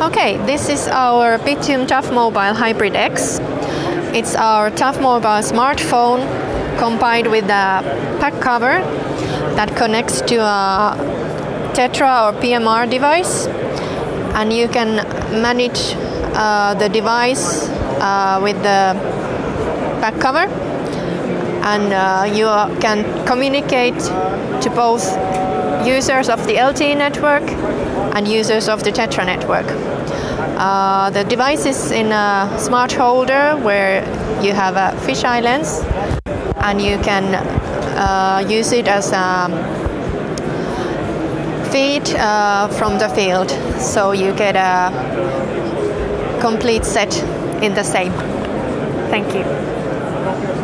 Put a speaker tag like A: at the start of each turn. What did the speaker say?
A: Okay, this is our Bittium Tough Mobile Hybrid X. It's our Tough Mobile smartphone combined with a pack cover that connects to a Tetra or PMR device, and you can manage uh, the device uh, with the back cover, and uh, you can communicate to both users of the LTE network and users of the Tetra network. Uh, the device is in a smart holder where you have a fisheye lens and you can uh, use it as a feed uh, from the field so you get a complete set in the same. Thank you.